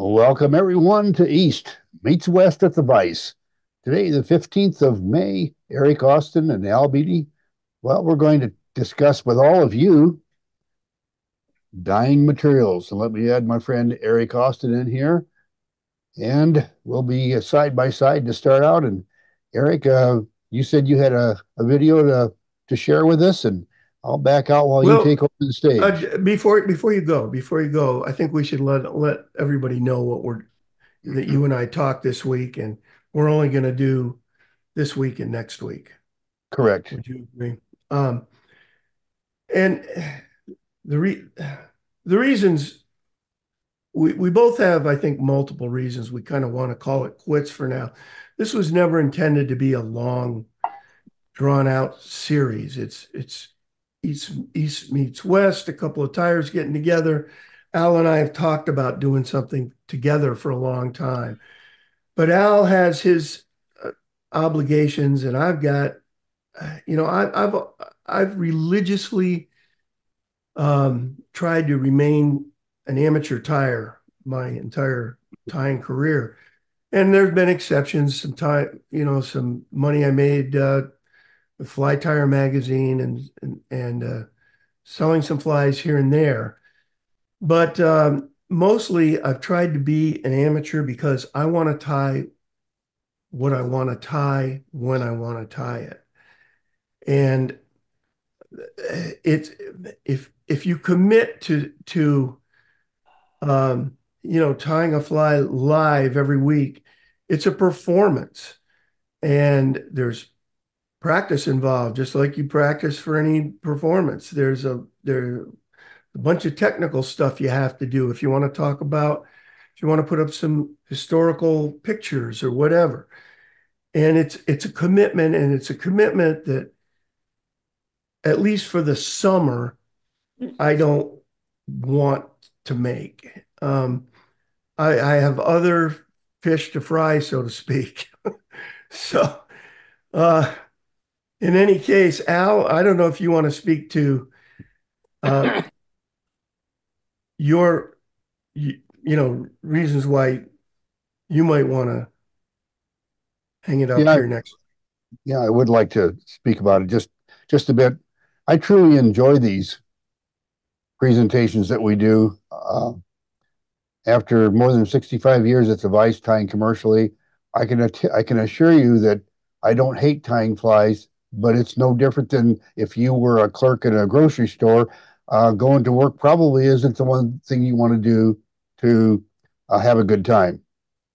Welcome everyone to East Meets West at the Vice. Today, the 15th of May, Eric Austin and Al Beatty. Well, we're going to discuss with all of you dyeing materials. And let me add my friend Eric Austin in here. And we'll be side by side to start out. And Eric, uh, you said you had a, a video to, to share with us, and I'll back out while well, you take over the stage. Uh, before before you go, before you go, I think we should let let everybody know what we're that you and I talked this week, and we're only going to do this week and next week. Correct. Would you agree? Um, and the re the reasons we we both have, I think, multiple reasons. We kind of want to call it quits for now. This was never intended to be a long, drawn out series. It's it's East, East meets West, a couple of tyers getting together. Al and I have talked about doing something together for a long time. But Al has his uh, obligations, and I've got, you know, I, I've I've religiously um, tried to remain an amateur tyer my entire tying career, and there's been exceptions. Some time, you know, some money I made uh, Fly Tyer magazine and and, and uh, selling some flies here and there. But um, mostly, I've tried to be an amateur because I want to tie what I want to tie when I want to tie it, and uh, it's if if you commit to to um, you know tying a fly live every week, it's a performance, and there's practice involved, just like you practice for any performance. There's a there a bunch of technical stuff you have to do if you want to talk about if you want to put up some historical pictures or whatever. And it's it's a commitment, and it's a commitment that at least for the summer, I don't want to make. Um, I, I have other fish to fry, so to speak. so uh, in any case, Al, I don't know if you want to speak to uh, your, you, you, know, reasons why you might want to hang it up yeah, here next. Yeah, I would like to speak about it just just a bit. I truly enjoy these presentations that we do. Uh, after more than 65 years at the Vice tying commercially, I can I can assure you that I don't hate tying flies but it's no different than if you were a clerk in a grocery store. Uh, going to work probably isn't the one thing you want to do to uh, have a good time.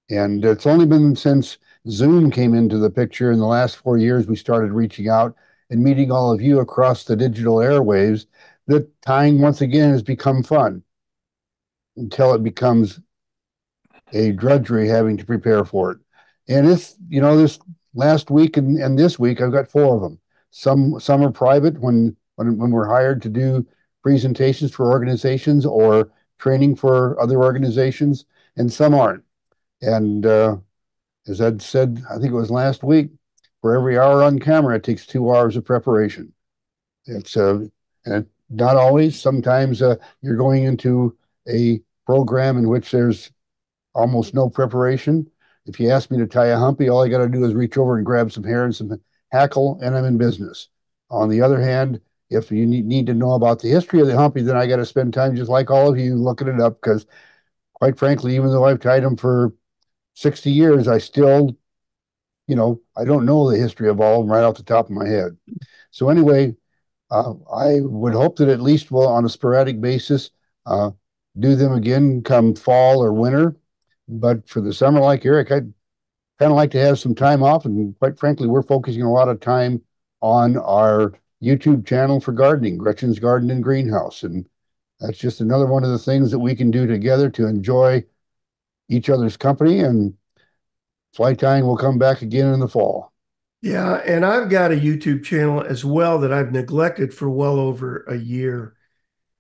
And it's only been since Zoom came into the picture in the last four years we started reaching out and meeting all of you across the digital airwaves that tying once again has become fun until it becomes a drudgery having to prepare for it. And it's, you know, this last week and, and this week I've got four of them. Some some are private when when when we're hired to do presentations for organizations or training for other organizations, and some aren't. And uh, as Ed said, I think it was last week, for every hour on camera, it takes two hours of preparation. It's uh, and not always. Sometimes uh, you're going into a program in which there's almost no preparation, if you ask me to tie a humpy, all I got to do is reach over and grab some hair and some hackle, and I'm in business. On the other hand, if you need, to know about the history of the humpy, then I got to spend time just like all of you looking it up because, quite frankly, even though I've tied them for 60 years, I still, you know, I don't know the history of all of them right off the top of my head. So, anyway, uh, I would hope that at least we'll, on a sporadic basis, uh, do them again come fall or winter but for the summer, like Eric, I'd kind of like to have some time off. And quite frankly, we're focusing a lot of time on our YouTube channel for gardening, Gretchen's Garden and Greenhouse. And that's just another one of the things that we can do together to enjoy each other's company. And fly tying will come back again in the fall. Yeah, and I've got a YouTube channel as well that I've neglected for well over a year.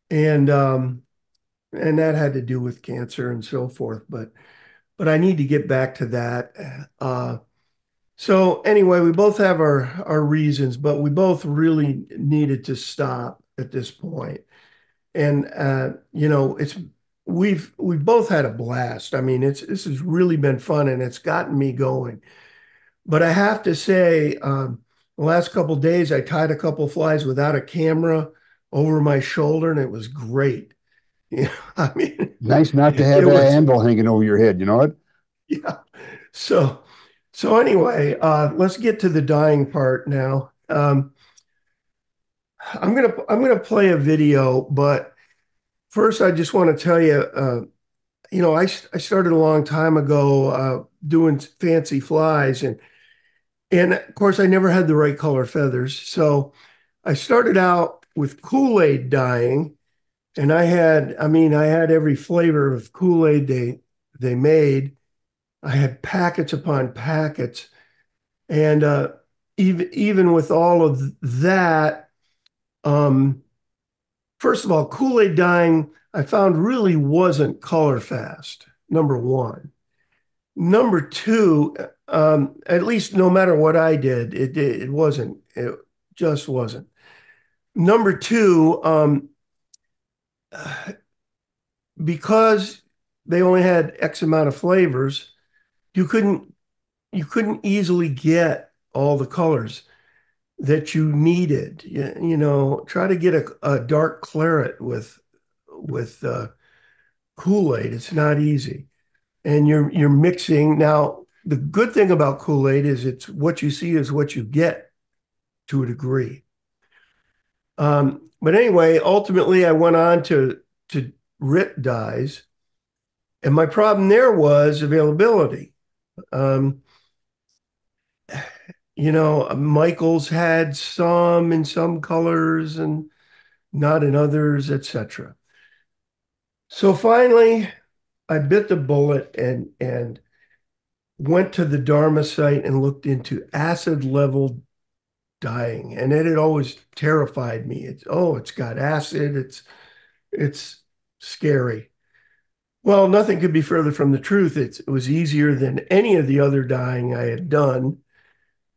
And um and that had to do with cancer and so forth. But but I need to get back to that. Uh, so anyway, we both have our our reasons, but we both really needed to stop at this point. And uh, you know, it's we've we've both had a blast. I mean, it's this has really been fun and it's gotten me going. But I have to say, um, the last couple days I tied a couple flies without a camera over my shoulder, and it was great. Yeah, I mean, nice not to have a was, handle hanging over your head. You know what? Yeah. So, so anyway, uh, let's get to the dyeing part now. Um, I'm gonna I'm gonna play a video, but first I just want to tell you, uh, you know, I I started a long time ago uh, doing fancy flies, and and of course I never had the right color feathers, so I started out with Kool Aid dyeing, and I had I mean I had every flavor of Kool Aid they they made. I had packets upon packets, and uh, even even with all of that um, first of all, Kool Aid dyeing I found really wasn't color fast. Number one. Number two, um, at least no matter what I did, it it wasn't. It just wasn't. Number two, um, because they only had X amount of flavors, you couldn't you couldn't easily get all the colors that you needed. You, you know, try to get a, a dark claret with with uh, Kool Aid. It's not easy, and you're you're mixing now. The good thing about Kool Aid is it's what you see is what you get to a degree. Um, but anyway, ultimately, I went on to to RIT dyes, and my problem there was availability. Um, you know, Michaels had some in some colors and not in others, etc. So finally, I bit the bullet and and went to the Dharma site and looked into acid level dyeing, and it had always terrified me. It's oh, it's got acid. It's it's scary. Well, nothing could be further from the truth. It's, it was easier than any of the other dyeing I had done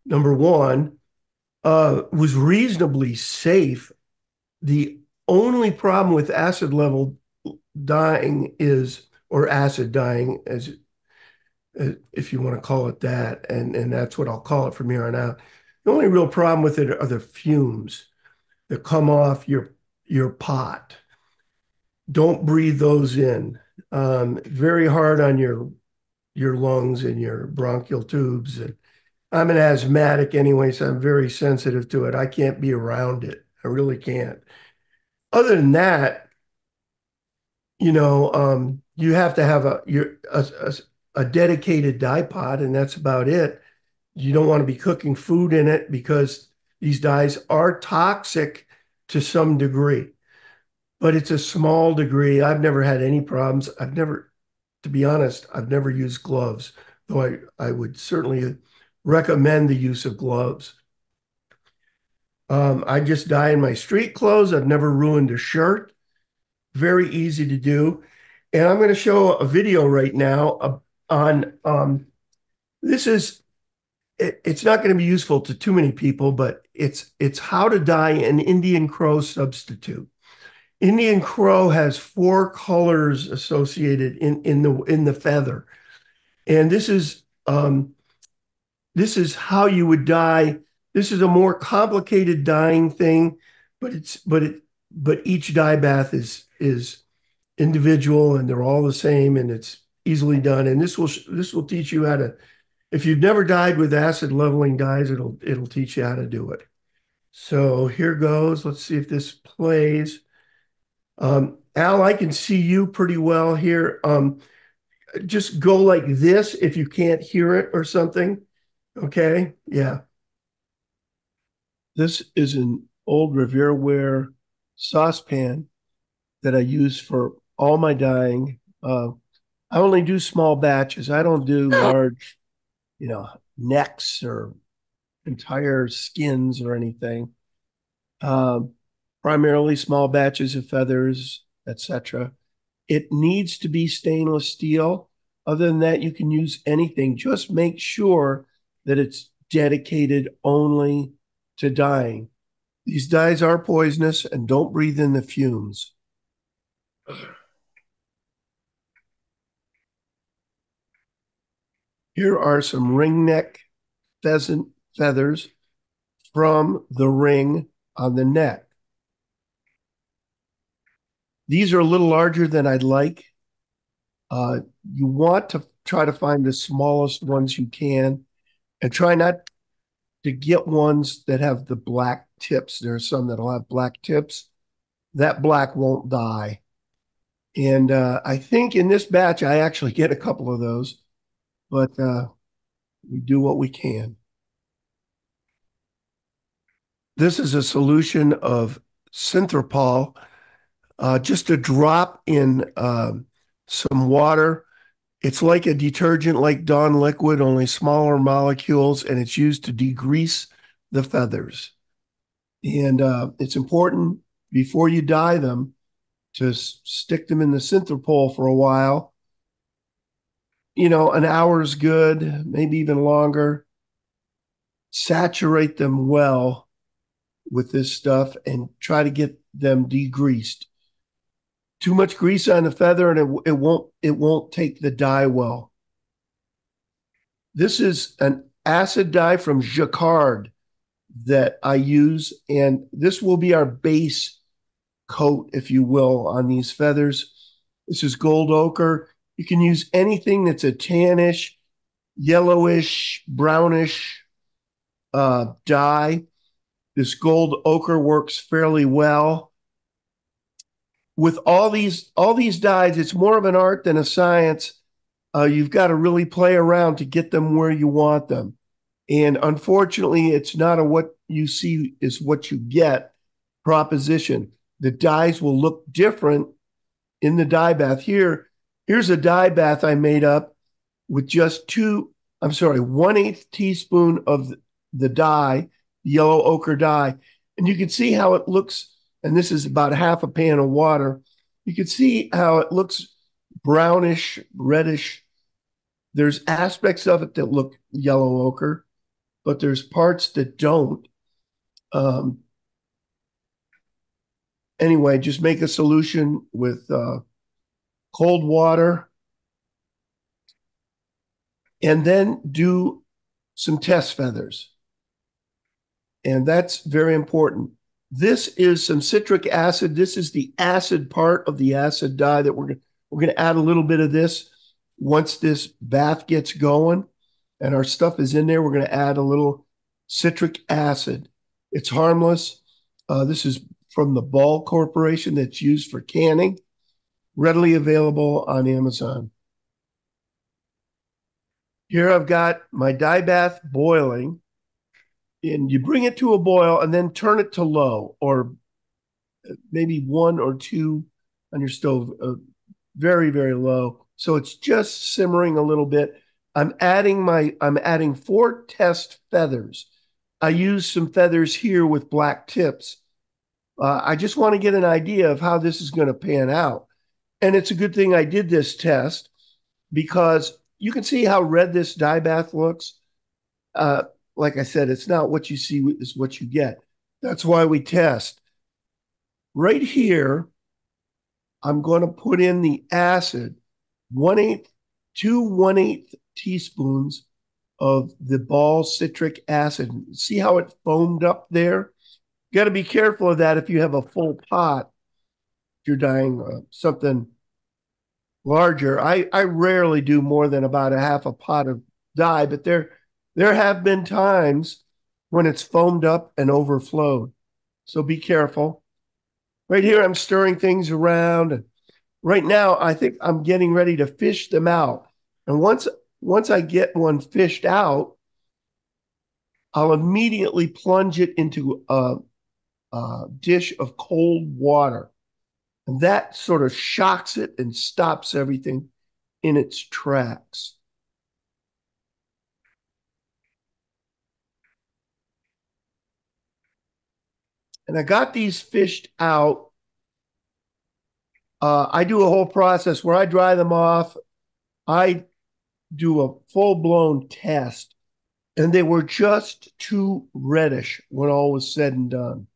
number one, uh, was reasonably safe. The only problem with acid level dyeing is, or acid dyeing as, as if you want to call it that, and, and that's what I'll call it from here on out. The only real problem with it are the fumes that come off your your pot. Don't breathe those in. Um, very hard on your your lungs and your bronchial tubes and I'm an asthmatic anyway, so I'm very sensitive to it. I can't be around it. I really can't. Other than that, you know, um, you have to have a your a, a, a dedicated dye pot, and that's about it. You don't want to be cooking food in it because these dyes are toxic to some degree, but it's a small degree. I've never had any problems. I've never, to be honest, I've never used gloves, though I, I would certainly recommend the use of gloves. Um, I just dye in my street clothes. I've never ruined a shirt. Very easy to do. And I'm going to show a video right now on um, this is it, it's not going to be useful to too many people, but it's it's how to dye an Indian crow substitute. Indian crow has four colors associated in in the in the feather, and this is um, this is how you would dye. This is a more complicated dyeing thing, but it's but it but each dye bath is is individual and they're all the same and it's easily done. And this will this will teach you how to. If you've never dyed with acid leveling dyes, it'll it'll teach you how to do it. So here goes. Let's see if this plays. Um, Al, I can see you pretty well here. Um, just go like this if you can't hear it or something. Okay, yeah. This is an old Revere ware saucepan that I use for all my dyeing. Uh, I only do small batches. I don't do large, you know, necks or entire skins or anything. Um, primarily small batches of feathers, etc. It needs to be stainless steel. Other than that, you can use anything. Just make sure that it's dedicated only to dyeing. These dyes are poisonous and don't breathe in the fumes. Here are some ringneck pheasant feathers from the ring on the neck. These are a little larger than I'd like. Uh, you want to try to find the smallest ones you can and try not to get ones that have the black tips. There are some that'll have black tips. That black won't dye. And uh, I think in this batch, I actually get a couple of those, but uh, we do what we can. This is a solution of Synthrapol, uh, just a drop in uh, some water. It's like a detergent like Dawn liquid, only smaller molecules, and it's used to degrease the feathers. And uh, it's important before you dye them to stick them in the Synthrapol for a while. You know, an hour is good, maybe even longer. Saturate them well with this stuff and try to get them degreased. Too much grease on the feather and it, it won't it won't take the dye well. This is an acid dye from Jacquard that I use, and this will be our base coat, if you will, on these feathers. This is gold ochre. You can use anything that's a tannish, yellowish, brownish uh, dye. This gold ochre works fairly well. With all these all these dyes, it's more of an art than a science. Uh, you've got to really play around to get them where you want them. And unfortunately, it's not a what you see is what you get proposition. The dyes will look different in the dye bath. Here, here's a dye bath I made up with just two, I'm sorry, one eighth teaspoon of the dye yellow ochre dye. And you can see how it looks. And this is about half a pan of water. You can see how it looks brownish, reddish. There's aspects of it that look yellow ochre, but there's parts that don't. Um, anyway, just make a solution with uh, cold water and then do some test feathers and that's very important. This is some citric acid. This is the acid part of the acid dye that we're, we're going to add a little bit of this once this bath gets going and our stuff is in there. We're going to add a little citric acid. It's harmless. Uh, this is from the Ball Corporation that's used for canning, readily available on Amazon. Here I've got my dye bath boiling and you bring it to a boil and then turn it to low or maybe one or two on your stove, uh, very, very low. So it's just simmering a little bit. I'm adding my, I'm adding four test feathers. I use some feathers here with black tips. Uh, I just want to get an idea of how this is going to pan out. And it's a good thing I did this test because you can see how red this dye bath looks. Uh, like I said, it's not what you see is what you get. That's why we test. Right here, I'm going to put in the acid, one eighth, two one eighth teaspoons of the ball citric acid. See how it foamed up there? You got to be careful of that if you have a full pot. You're dyeing uh, something larger, I I rarely do more than about a half a pot of dye, but there there have been times when it's foamed up and overflowed. So be careful. Right here, I'm stirring things around. Right now, I think I'm getting ready to fish them out. And once, once I get one fished out, I'll immediately plunge it into a, a dish of cold water. And that sort of shocks it and stops everything in its tracks. and I got these fished out. Uh, I do a whole process where I dry them off. I do a full blown test, and they were just too reddish when all was said and done.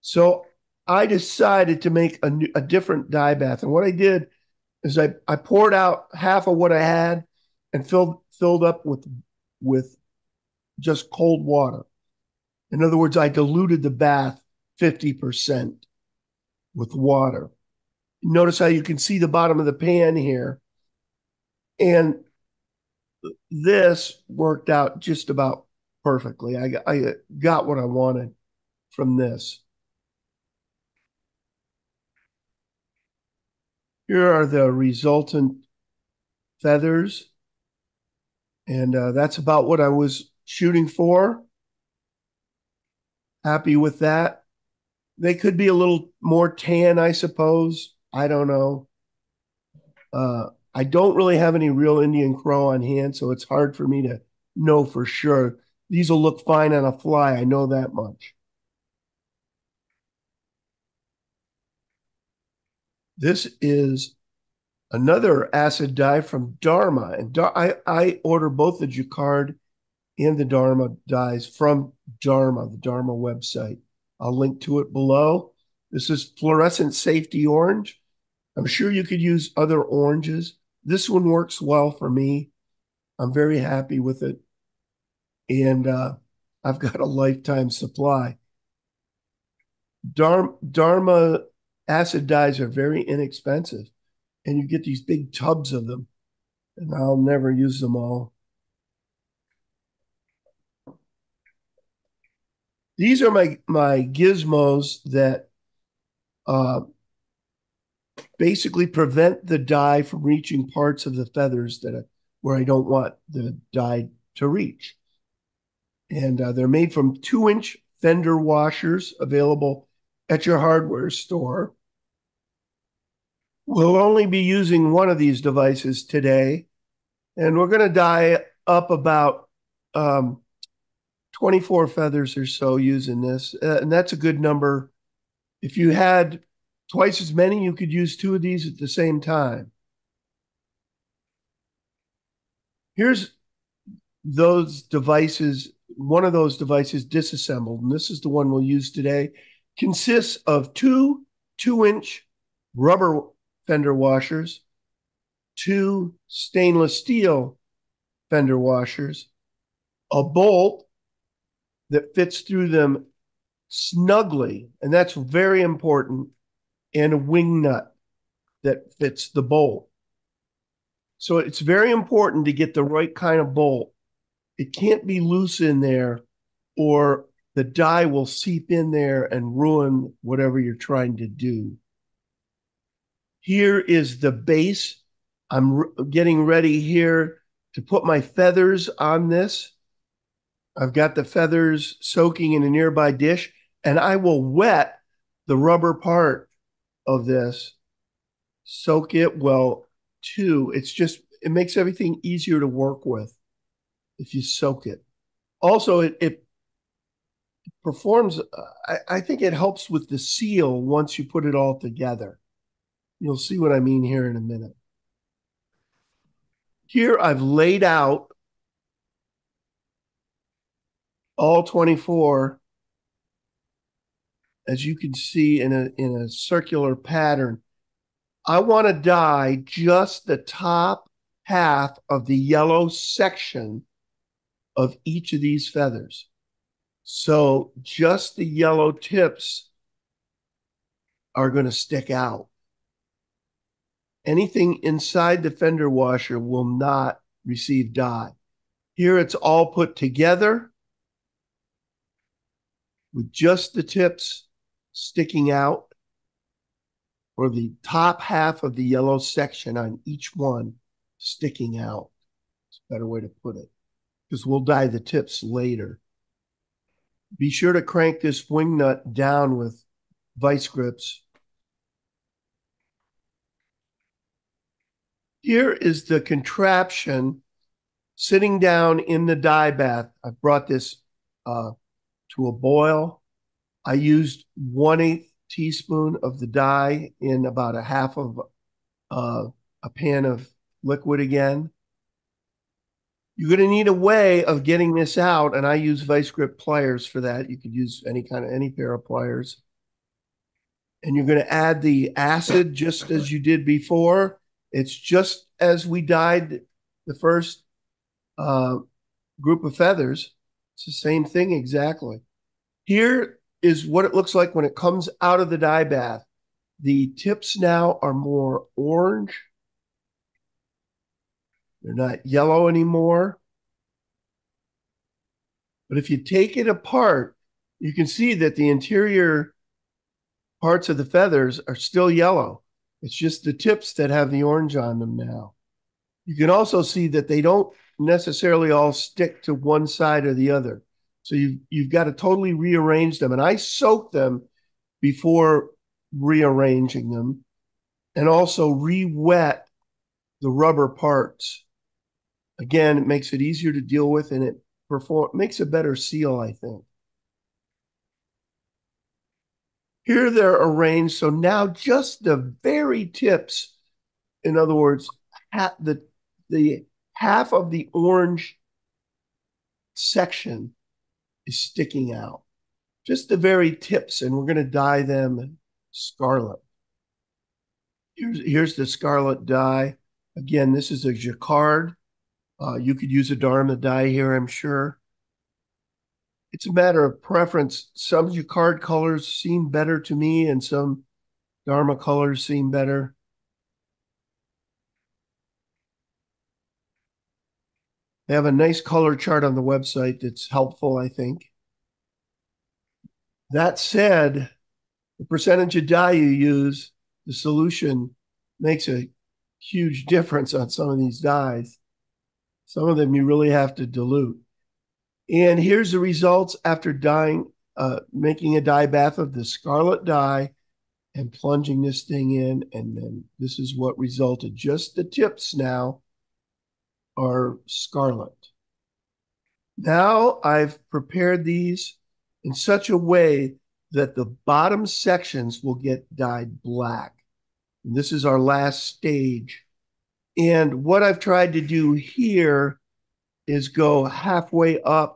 So I decided to make a, new, a different dye bath. And what I did is I, I poured out half of what I had and filled filled up with with just cold water. In other words, I diluted the bath 50% with water. Notice how you can see the bottom of the pan here. And this worked out just about perfectly. I, I got what I wanted from this. Here are the resultant feathers. And uh, that's about what I was shooting for. Happy with that. They could be a little more tan, I suppose. I don't know. Uh, I don't really have any real Indian crow on hand, so it's hard for me to know for sure. These will look fine on a fly. I know that much. This is another acid dye from Dharma. And I, I order both the Jacquard and the Dharma dyes from Dharma, the Dharma website. I'll link to it below. This is fluorescent safety orange. I'm sure you could use other oranges. This one works well for me. I'm very happy with it. And uh, I've got a lifetime supply. Dharma, Dharma acid dyes are very inexpensive, and you get these big tubs of them, and I'll never use them all. These are my my gizmos that uh, basically prevent the dye from reaching parts of the feathers that I, where I don't want the dye to reach. And uh, they're made from two inch fender washers available at your hardware store. We'll only be using one of these devices today, and we're going to dye up about um, 24 feathers or so using this. Uh, and that's a good number. If you had twice as many, you could use two of these at the same time. Here's those devices, one of those devices disassembled, and this is the one we'll use today, consists of two two inch rubber fender washers, two stainless steel fender washers, a bolt that fits through them snugly, and that's very important, and a wing nut that fits the bolt. So it's very important to get the right kind of bolt. It can't be loose in there, or the dye will seep in there and ruin whatever you're trying to do. Here is the base. I'm getting ready here to put my feathers on this. I've got the feathers soaking in a nearby dish, and I will wet the rubber part of this. Soak it well too. It's just, it makes everything easier to work with if you soak it. Also, it, it performs, uh, I, I think it helps with the seal once you put it all together. You'll see what I mean here in a minute. Here I've laid out all 24 as you can see in a in a circular pattern. I want to dye just the top half of the yellow section of each of these feathers. So just the yellow tips are going to stick out anything inside the fender washer will not receive dye here it's all put together with just the tips sticking out or the top half of the yellow section on each one sticking out. It's a better way to put it because we'll dye the tips later. Be sure to crank this wing nut down with vice grips. Here is the contraption sitting down in the dye bath. I've brought this uh, to a boil. I used one eighth teaspoon of the dye in about a half of uh, a pan of liquid again. You're going to need a way of getting this out, and I use vice grip pliers for that. You could use any kind of any pair of pliers. And you're going to add the acid just as you did before. It's just as we dyed the first uh, group of feathers. It's the same thing exactly. Here is what it looks like when it comes out of the dye bath. The tips now are more orange. They're not yellow anymore. But if you take it apart, you can see that the interior parts of the feathers are still yellow. It's just the tips that have the orange on them now. You can also see that they don't necessarily all stick to one side or the other. So you've, you've got to totally rearrange them. And I soak them before rearranging them and also re-wet the rubber parts. Again, it makes it easier to deal with and it perform makes a better seal, I think. Here they're arranged. So now just the very tips, in other words, the, the half of the orange section is sticking out. Just the very tips, and we're going to dye them scarlet. Here's, here's the scarlet dye. Again, this is a jacquard. Uh, you could use a Dharma dye here, I'm sure it's a matter of preference. Some jacquard colors seem better to me, and some Dharma colors seem better. They have a nice color chart on the website that's helpful, I think. That said, the percentage of dye you use, the solution makes a huge difference on some of these dyes. Some of them you really have to dilute. And here's the results after dyeing, uh, making a dye bath of the scarlet dye and plunging this thing in. And then this is what resulted. Just the tips now are scarlet. Now I've prepared these in such a way that the bottom sections will get dyed black. And this is our last stage. And what I've tried to do here is go halfway up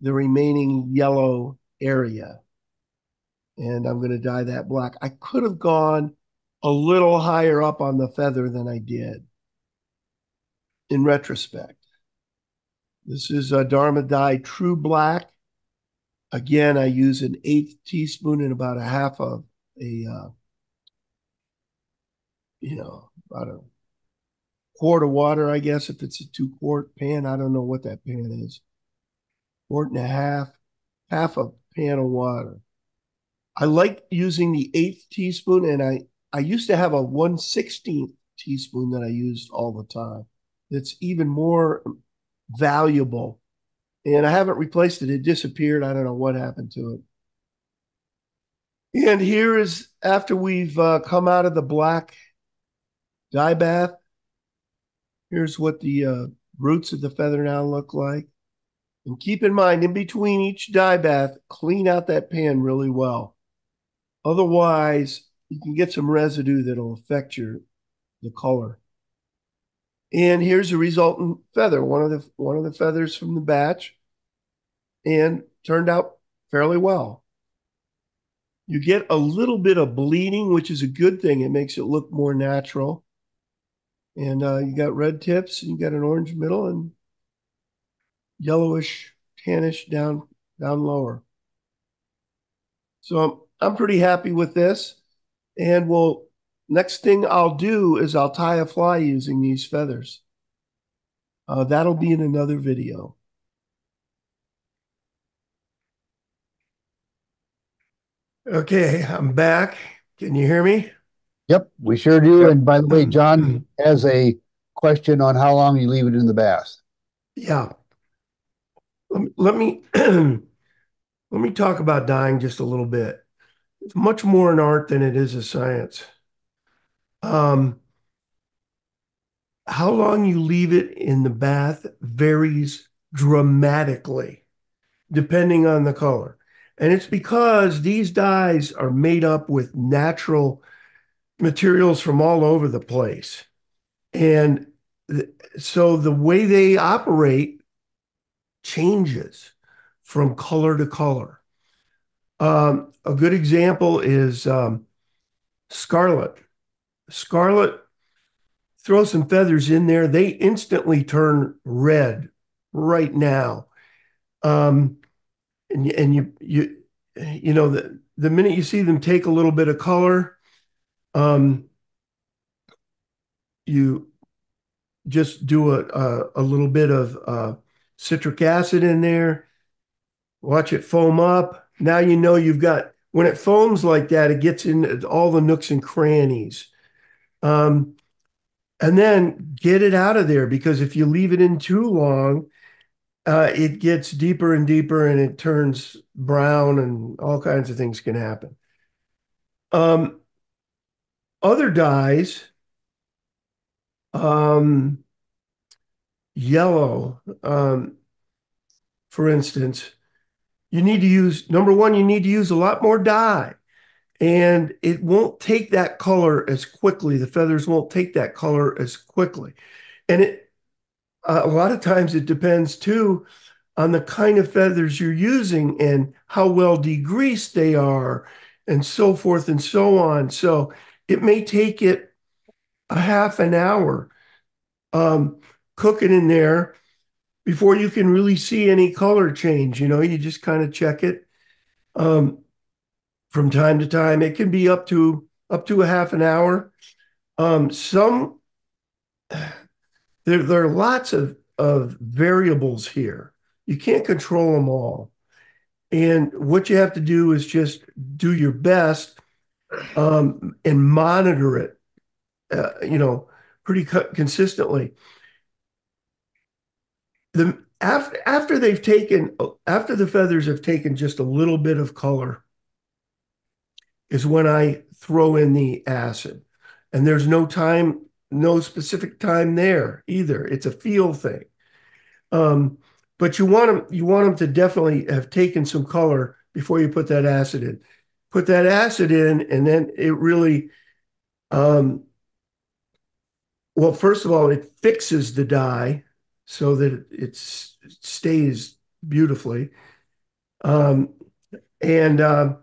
the remaining yellow area. And I'm going to dye that black. I could have gone a little higher up on the feather than I did in retrospect. This is a Dharma dye True Black. Again, I use an eighth teaspoon and about a half of a, uh, you know, about a quart of water, I guess, if it's a two quart pan. I don't know what that pan is. Quart and a half, half a pan of water. I like using the eighth teaspoon, and I, I used to have a 1 16th teaspoon that I used all the time. It's even more valuable. And I haven't replaced it. It disappeared. I don't know what happened to it. And here is after we've uh, come out of the black dye bath. Here's what the uh, roots of the feather now look like. And keep in mind, in between each dye bath, clean out that pan really well. Otherwise, you can get some residue that'll affect your the color. And here's the resultant feather, one of the one of the feathers from the batch, and turned out fairly well. You get a little bit of bleeding, which is a good thing. It makes it look more natural. And uh, you got red tips, and you got an orange middle, and yellowish, tannish down down lower. So I'm, I'm pretty happy with this. And we'll next thing I'll do is I'll tie a fly using these feathers. Uh, that'll be in another video. Okay, I'm back. Can you hear me? Yep, we sure do. Yep. And by the way, John has a question on how long you leave it in the bath. Yeah let me let me talk about dyeing just a little bit. It's much more an art than it is a science. Um, how long you leave it in the bath varies dramatically depending on the color. And it's because these dyes are made up with natural materials from all over the place. And th so the way they operate changes from color to color. Um, a good example is um, scarlet. Scarlet, throw some feathers in there, they instantly turn red right now. Um, and and you you you know the the minute you see them take a little bit of color, um, you just do a, a, a little bit of uh, citric acid in there, watch it foam up. Now you know you've got, when it foams like that, it gets in all the nooks and crannies. Um, and then get it out of there because if you leave it in too long, uh, it gets deeper and deeper and it turns brown and all kinds of things can happen. Um, other dyes, um, yellow, um, for instance, you need to use, number one, you need to use a lot more dye and it won't take that color as quickly. The feathers won't take that color as quickly. And it, a lot of times it depends too on the kind of feathers you're using and how well degreased they are and so forth and so on. So it may take it a half an hour um, cooking in there before you can really see any color change. You know, you just kind of check it um, from time to time. It can be up to up to a half an hour. Um, some there there are lots of of variables here. You can't control them all. And what you have to do is just do your best um, and monitor it, uh, you know, pretty consistently the after after they've taken after the feathers have taken just a little bit of color is when I throw in the acid. And there's no time, no specific time there either. It's a feel thing. Um, but you want them, you want them to definitely have taken some color before you put that acid in. Put that acid in, and then it really, um, well, first of all, it fixes the dye so that it stays beautifully. Um, and uh,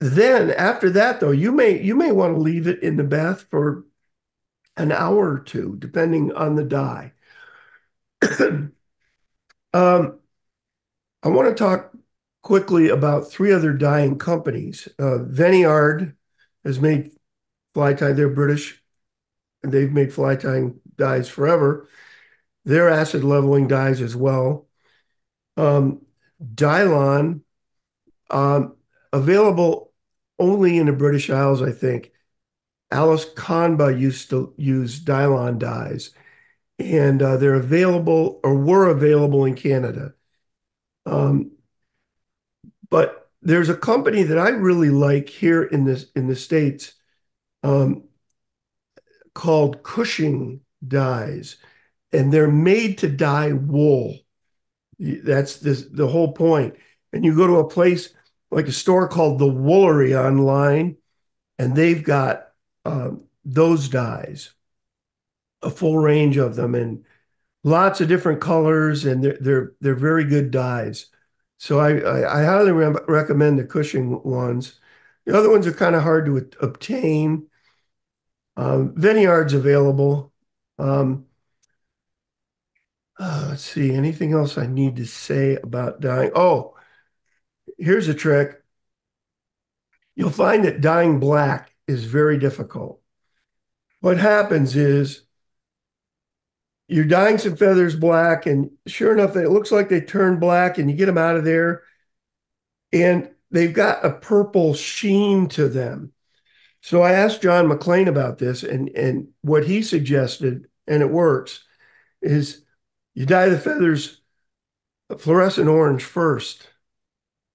then after that, though, you may you may want to leave it in the bath for an hour or two, depending on the dye. um, I want to talk quickly about three other dyeing companies. Uh, Veniard has made fly tie. They're British, and they've made fly tying dyes forever. They're acid leveling dyes as well. Um, Dylon, um, available only in the British Isles, I think. Alice Kanba used to use Dylon dyes, and uh, they're available or were available in Canada. Um, but there's a company that I really like here in this in the states um, called Cushing Dyes and they're made to dye wool. That's this, the whole point. And you go to a place like a store called the Woolery online, and they've got um, those dyes, a full range of them, and lots of different colors, and they're they're they're very good dyes. So I I, I highly re recommend the Cushing ones. The other ones are kind of hard to obtain. Um, Veniard's available. Um, uh, let's see, anything else I need to say about dyeing? Oh, here's a trick. You'll find that dyeing black is very difficult. What happens is you're dyeing some feathers black, and sure enough, it looks like they turn black, and you get them out of there, and they've got a purple sheen to them. So I asked John McLean about this, and, and what he suggested, and it works, is you dye the feathers fluorescent orange first,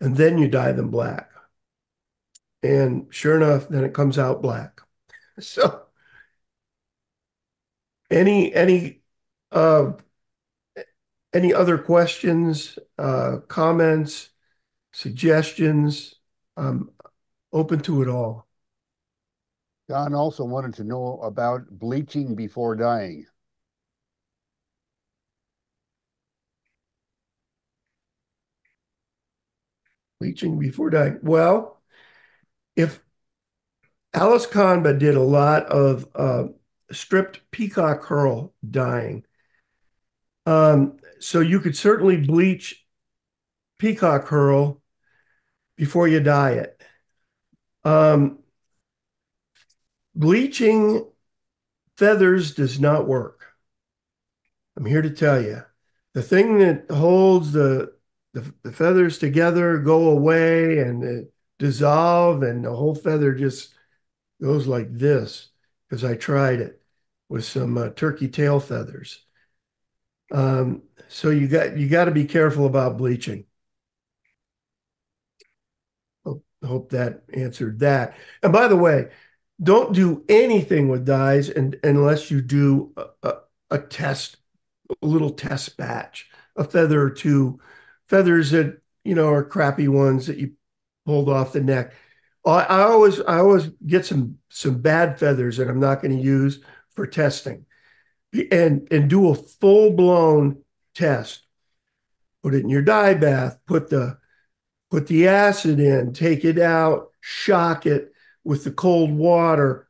and then you dye them black. And sure enough, then it comes out black. So any any uh any other questions, uh comments, suggestions? I'm open to it all. Don also wanted to know about bleaching before dyeing. Bleaching before dyeing. Well, if Alice Kanba did a lot of uh, stripped peacock quill dyeing, Um, so you could certainly bleach peacock quill before you dye it. Um, bleaching feathers does not work. I'm here to tell you. The thing that holds the, the, the feathers together go away and dissolve, and the whole feather just goes like this because I tried it with some uh, turkey tail feathers. Um, so you got you got to be careful about bleaching. Hope, hope that answered that. And by the way, don't do anything with dyes and unless you do a, a, a test, a little test batch, a feather or two, feathers that you know are crappy ones that you pulled off the neck. I, I always I always get some some bad feathers that I'm not going to use for testing, and and do a full blown test. Put it in your dye bath. Put the put the acid in. Take it out. Shock it with the cold water.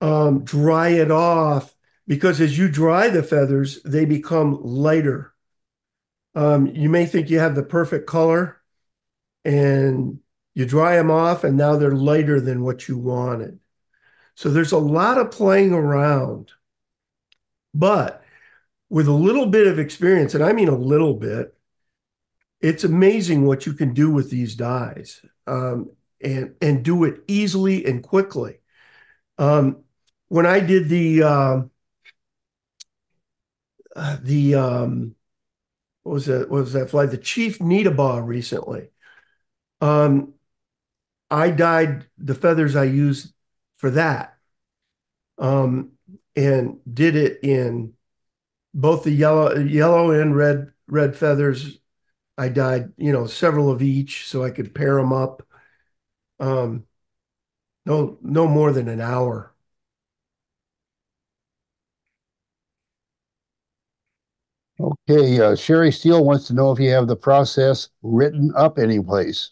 Um, dry it off because as you dry the feathers, they become lighter. Um, you may think you have the perfect color, and you dry them off, and now they're lighter than what you wanted. So there's a lot of playing around. But with a little bit of experience, and I mean a little bit, it's amazing what you can do with these dyes um, and, and do it easily and quickly. Um, when I did the, uh, the, um, what was that? What was that fly? The Chief Needabeh recently. Um, I dyed the feathers I used for that, um, and did it in both the yellow, yellow and red red feathers. I dyed, you know, several of each so I could pair them up. Um, no, no more than an hour. Okay, uh, Sherry Steele wants to know if you have the process written up anyplace.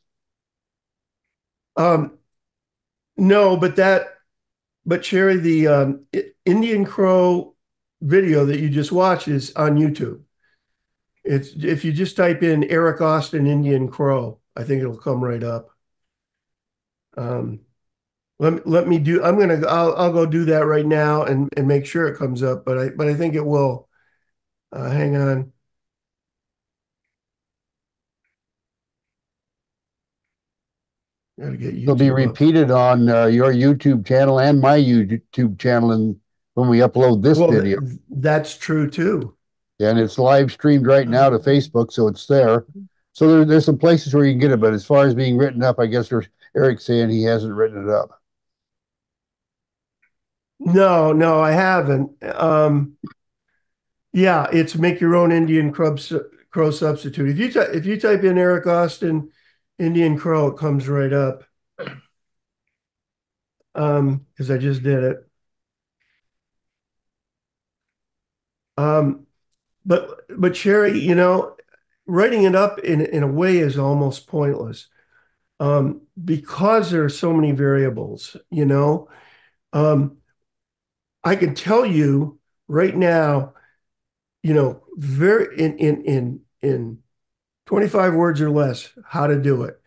Um, no, but that, but Sherry, the um, Indian Crow video that you just watched is on YouTube. It's if you just type in Eric Austin Indian Crow, I think it'll come right up. Um, let me let me do. I'm gonna. I'll I'll go do that right now and and make sure it comes up. But I but I think it will. Uh, hang on. Gotta get It'll be repeated on uh, your YouTube channel and my YouTube channel and when we upload this well, video. That's true too. And it's live streamed right now to Facebook, so it's there. So there, there's some places where you can get it, but as far as being written up, I guess there's Eric saying he hasn't written it up. No, no, I haven't. Um, yeah, it's make your own Indian crow, crow substitute. If you if you type in Eric Austin Indian Crow, it comes right up. Um, because I just did it. Um, but but Sherry, you know, writing it up in in a way is almost pointless. Um, because there are so many variables, you know. Um, I can tell you right now, you know, very in in in in 25 words or less how to do it.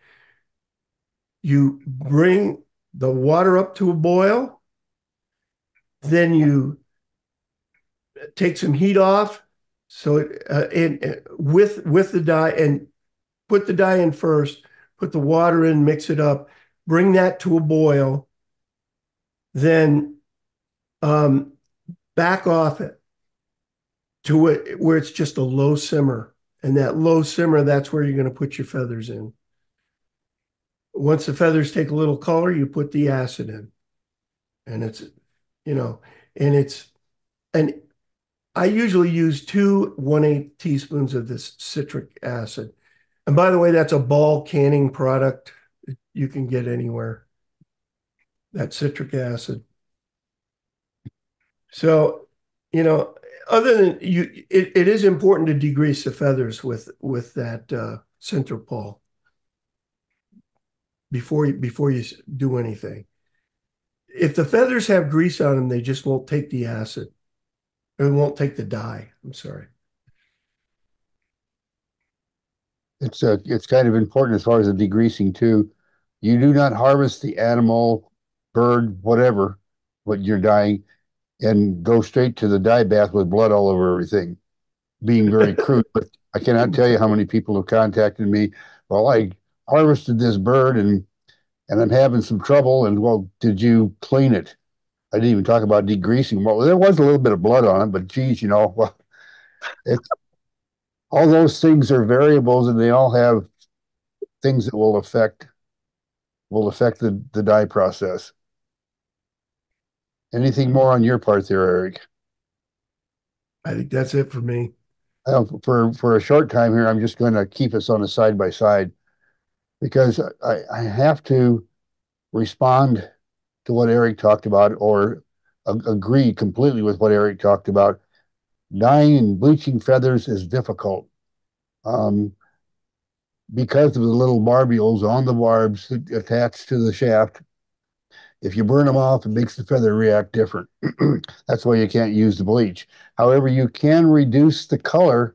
You bring the water up to a boil, then you take some heat off. So it, uh, and, uh, with with the dye and put the dye in first, put the water in, mix it up, bring that to a boil, then um, back off it to it where it's just a low simmer and that low simmer, that's where you're going to put your feathers in. Once the feathers take a little color, you put the acid in. And it's, you know, and it's, and I usually use two one eighth teaspoons of this citric acid. And by the way, that's a Ball canning product you can get anywhere. That citric acid. So, you know, other than you, it, it is important to degrease the feathers with with that uh, Synthrapol before you before you do anything. If the feathers have grease on them, they just won't take the acid. It won't take the dye. I'm sorry. It's uh, it's kind of important as far as the degreasing too. You do not harvest the animal, bird, whatever, what you're dyeing, and go straight to the dye bath with blood all over everything. Being very crude, but I cannot tell you how many people have contacted me. Well, I harvested this bird and and I'm having some trouble. And well, did you clean it? I didn't even talk about degreasing. Well, there was a little bit of blood on it, but geez, you know, well, it's all those things are variables and they all have things that will affect will affect the, the dye process. Anything more on your part there, Eric? I think that's it for me. Uh, for for a short time here, I'm just going to keep us on a side by side because I, I have to respond to what Eric talked about or agree completely with what Eric talked about. Dyeing and bleaching feathers is difficult um, because of the little barbules on the barbs attached to the shaft. If you burn them off, it makes the feather react different. That's why you can't use the bleach. However, you can reduce the color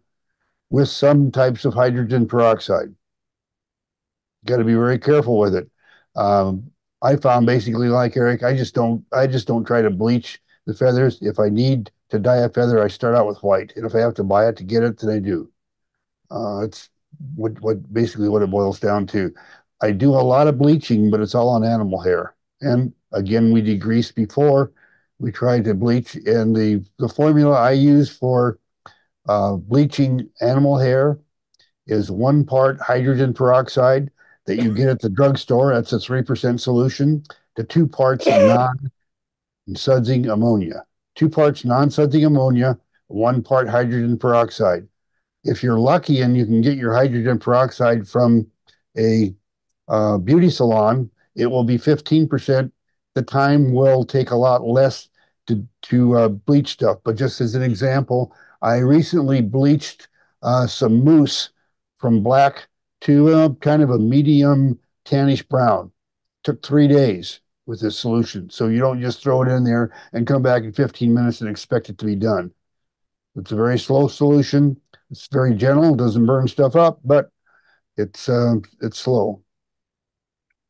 with some types of hydrogen peroxide. Got to be very careful with it. Um, I found basically like Eric, I just don't I just don't try to bleach the feathers. If I need to dye a feather, I start out with white, and if I have to buy it to get it, then I do. Uh, it's what what basically what it boils down to. I do a lot of bleaching, but it's all on animal hair. And again, we degreased before. We tried to bleach, and the the formula I use for uh, bleaching animal hair is one part hydrogen peroxide that you get at the drugstore. That's a 3% solution to two parts non-sudsing ammonia. Two parts non-sudsing ammonia, one part hydrogen peroxide. If you're lucky and you can get your hydrogen peroxide from a uh, beauty salon, it will be 15%. The time will take a lot less to, to uh, bleach stuff. But just as an example, I recently bleached uh, some moose from black to a kind of a medium tannish brown. Took three days with this solution. So you don't just throw it in there and come back in 15 minutes and expect it to be done. It's a very slow solution. It's very gentle, doesn't burn stuff up, but it's uh, it's slow.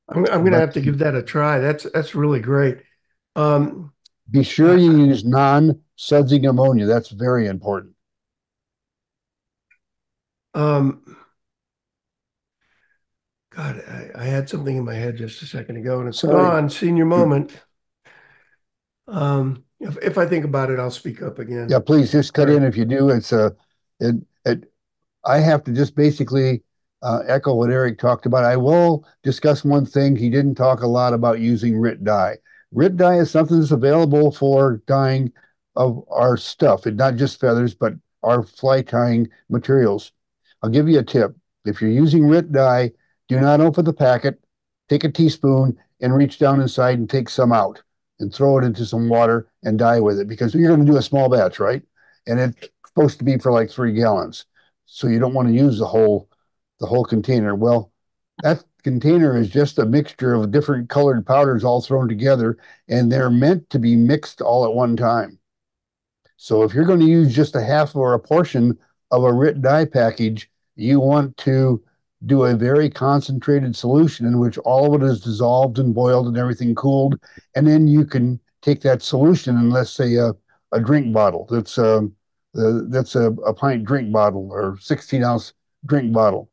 I'm, I'm going to have to give that a try. That's that's really great. Um, be sure you use non-sudsing ammonia. That's very important. Um, God, I, I, had something in my head just a second ago, and it's Sorry. gone. Senior moment. Um, if, if I think about it, I'll speak up again. Yeah, please just cut in if you do. It's a, uh, it, it, I have to just basically uh, echo what Eric talked about. I will discuss one thing. He didn't talk a lot about using RIT dye. RIT dye is something that's available for dyeing of our stuff, and not just feathers, but our fly tying materials. I'll give you a tip. If you're using RIT dye, do not open the packet. Take a teaspoon and reach down inside and take some out and throw it into some water and dye with it because you're going to do a small batch, right? And it's supposed to be for like three gallons. So you don't want to use the whole the whole container. Well, that container is just a mixture of different colored powders all thrown together, and they're meant to be mixed all at one time. So if you're going to use just a half or a portion of a RIT dye package, you want to do a very concentrated solution in which all of it is dissolved and boiled and everything cooled. And then you can take that solution and let's say a, a drink bottle that's um, uh, that's a, a pint drink bottle or 16 ounce drink bottle.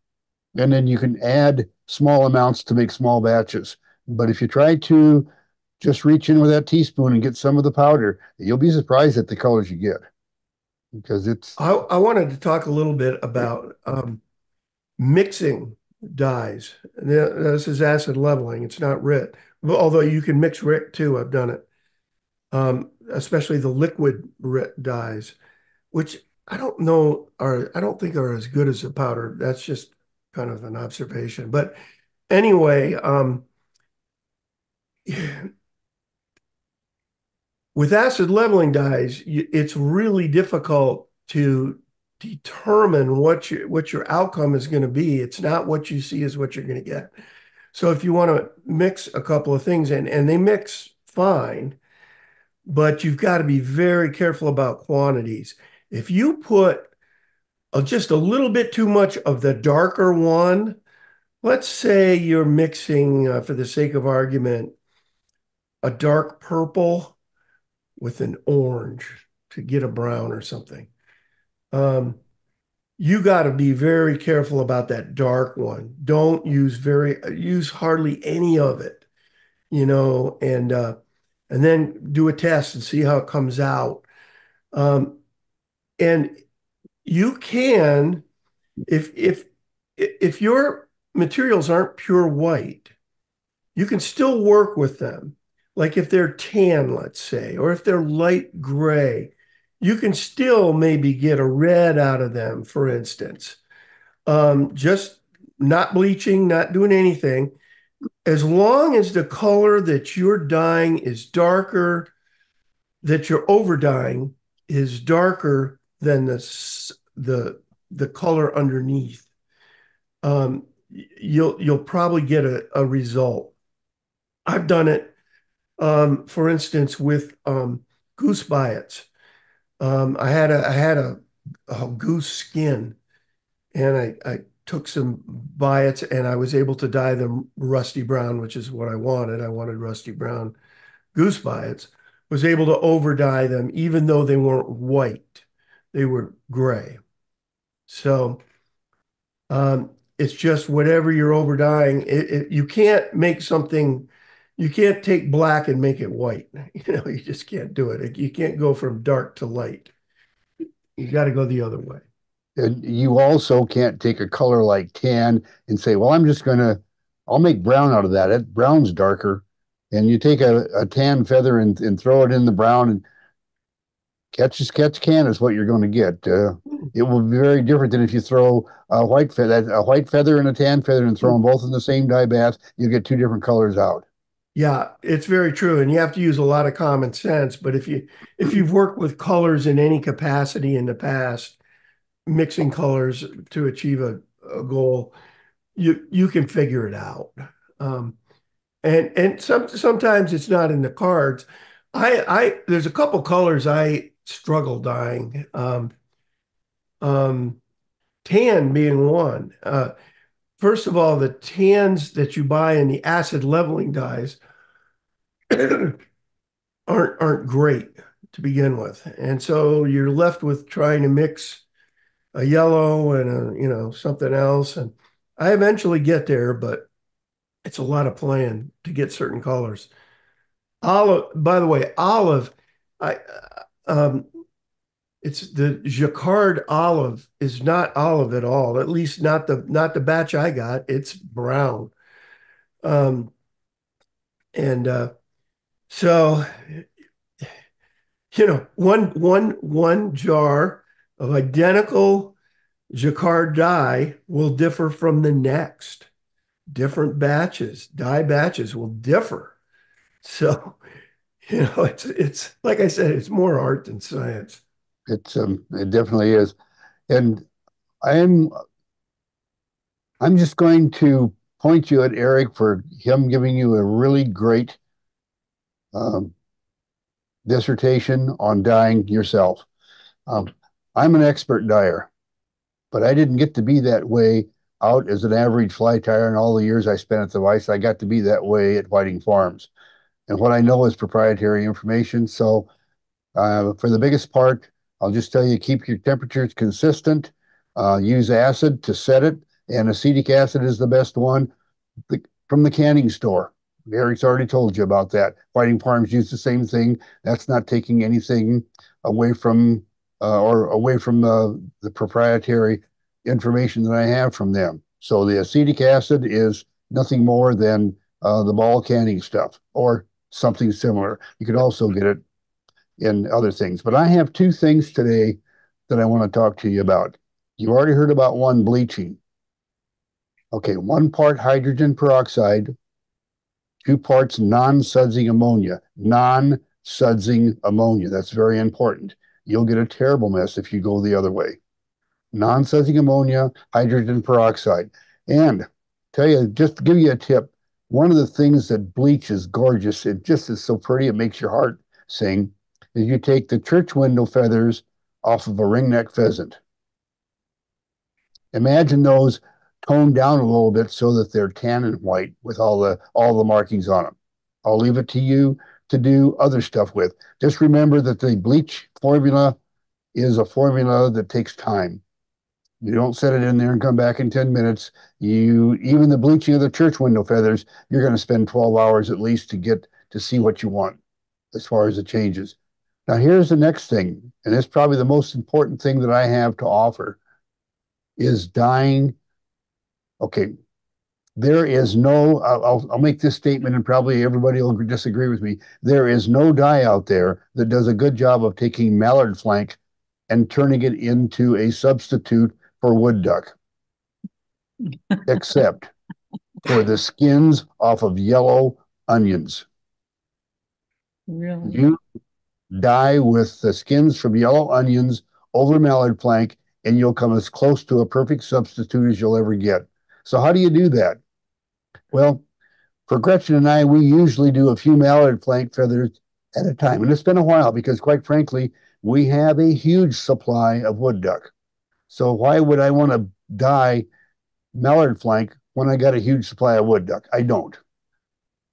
And then you can add small amounts to make small batches. But if you try to just reach in with that teaspoon and get some of the powder, you'll be surprised at the colors you get because it's. I, I wanted to talk a little bit about um, mixing dyes. This is acid leveling. It's not RIT, although you can mix RIT too. I've done it, um, especially the liquid RIT dyes, which I don't know are I don't think are as good as the powder. That's just kind of an observation. But anyway, um, with acid leveling dyes, it's really difficult to determine what your what your outcome is going to be. It's not what you see is what you're going to get. So if you want to mix a couple of things and and they mix fine, but you've got to be very careful about quantities. If you put just a little bit too much of the darker one. Let's say you're mixing, uh, for the sake of argument, a dark purple with an orange to get a brown or something. Um, you got to be very careful about that dark one. Don't use very use hardly any of it, you know, and uh, and then do a test and see how it comes out. Um, and you can, if if if your materials aren't pure white, you can still work with them. Like if they're tan, let's say, or if they're light gray, you can still maybe get a red out of them, for instance. Um, just not bleaching, not doing anything. As long as the color that you're dyeing is darker, that you're over dyeing is darker than the the the color underneath, um, you'll you'll probably get a, a result. I've done it, um, for instance, with um, goose biots. Um, I had a I had a, a goose skin, and I, I took some biots and I was able to dye them rusty brown, which is what I wanted. I wanted rusty brown goose biots. Was able to over dye them, even though they weren't white, they were gray. So um, it's just whatever you're over dyeing. It, it, you can't make something. You can't take black and make it white. You know, you just can't do it. You can't go from dark to light. You got to go the other way. And you also can't take a color like tan and say, well, I'm just going to, I'll make brown out of that. It, brown's darker. And you take a, a tan feather and, and throw it in the brown and catch as catch can is what you're going to get. Uh, it will be very different than if you throw a white feather, a white feather and a tan feather and throw them both in the same dye bath. You get two different colors out. Yeah, it's very true, and you have to use a lot of common sense. But if you if you've worked with colors in any capacity in the past, mixing colors to achieve a, a goal, you you can figure it out. Um, and and some sometimes it's not in the cards. I I there's a couple colors I struggle dying. Um, um, tan being one. Uh, first of all, the tans that you buy in the acid leveling dyes aren't aren't great to begin with, and so you're left with trying to mix a yellow and a you know something else. And I eventually get there, but it's a lot of playing to get certain colors. Olive, by the way, olive. I um, it's the Jacquard olive is not olive at all. At least not the not the batch I got. It's brown. Um, and uh, so you know, one one one jar of identical Jacquard dye will differ from the next. Different batches, dye batches will differ. So, you know, it's it's like I said, it's more art than science. It's um, it definitely is, and I'm I'm just going to point you at Eric for him giving you a really great um, dissertation on dyeing yourself. Um, I'm an expert dyer, but I didn't get to be that way out as an average fly tyer in all the years I spent at the vise. I got to be that way at Whiting Farms. And what I know is proprietary information. So uh, for the biggest part, I'll just tell you, keep your temperatures consistent. Uh, use acid to set it, and acetic acid is the best one the, from the canning store. Eric's already told you about that. Whiting Farms use the same thing. That's not taking anything away from uh, or away from uh, the proprietary information that I have from them. So the acetic acid is nothing more than uh, the ball canning stuff or something similar. You could also get it in other things. But I have two things today that I want to talk to you about. You've already heard about one bleaching. Okay, one part hydrogen peroxide, two parts non-sudsing ammonia. Non-sudsing ammonia. That's very important. You'll get a terrible mess if you go the other way. Non-sudsing ammonia, hydrogen peroxide. And tell you, just give you a tip, one of the things that bleach is gorgeous, it just is so pretty, it makes your heart sing, is you take the church window feathers off of a ringneck pheasant. Imagine those toned down a little bit so that they're tan and white with all the all the markings on them. I'll leave it to you to do other stuff with. Just remember that the bleach formula is a formula that takes time. You don't set it in there and come back in 10 minutes. You even the bleaching of the church window feathers, you're going to spend 12 hours at least to get to see what you want as far as the changes. Now here's the next thing, and it's probably the most important thing that I have to offer is dyeing. Okay, there is no, I'll, I'll make this statement and probably everybody will disagree with me. There is no dye out there that does a good job of taking mallard flank and turning it into a substitute for wood duck, except for the skins off of yellow onions. Really? You dye with the skins from yellow onions over mallard flank, and you'll come as close to a perfect substitute as you'll ever get. So, how do you do that? Well, for Gretchen and I, we usually do a few mallard flank feathers at a time. And it's been a while because, quite frankly, we have a huge supply of wood duck. So, why would I want to dye mallard flank when I got a huge supply of wood duck? I don't.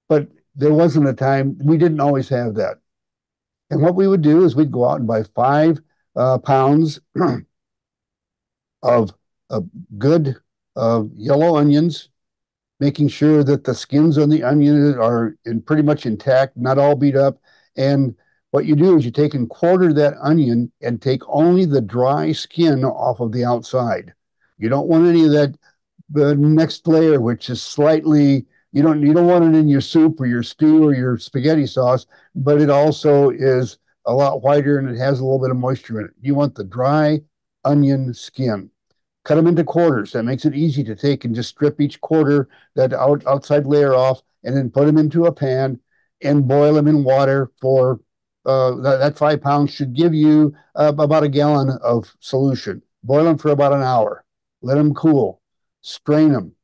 But there wasn't a time, we didn't always have that. And what we would do is we'd go out and buy five uh, pounds of, of good uh, yellow onions, making sure that the skins on the onion are in pretty much intact, not all beat up. And what you do is you take and quarter that onion and take only the dry skin off of the outside. You don't want any of that the next layer, which is slightly you don't you don't want it in your soup or your stew or your spaghetti sauce, but it also is a lot whiter and it has a little bit of moisture in it. You want the dry onion skin. Cut them into quarters. That makes it easy to take and just strip each quarter, that out, outside layer off, and then put them into a pan and boil them in water for uh, that, that, five pounds should give you uh, about a gallon of solution. Boil them for about an hour. Let them cool. Strain them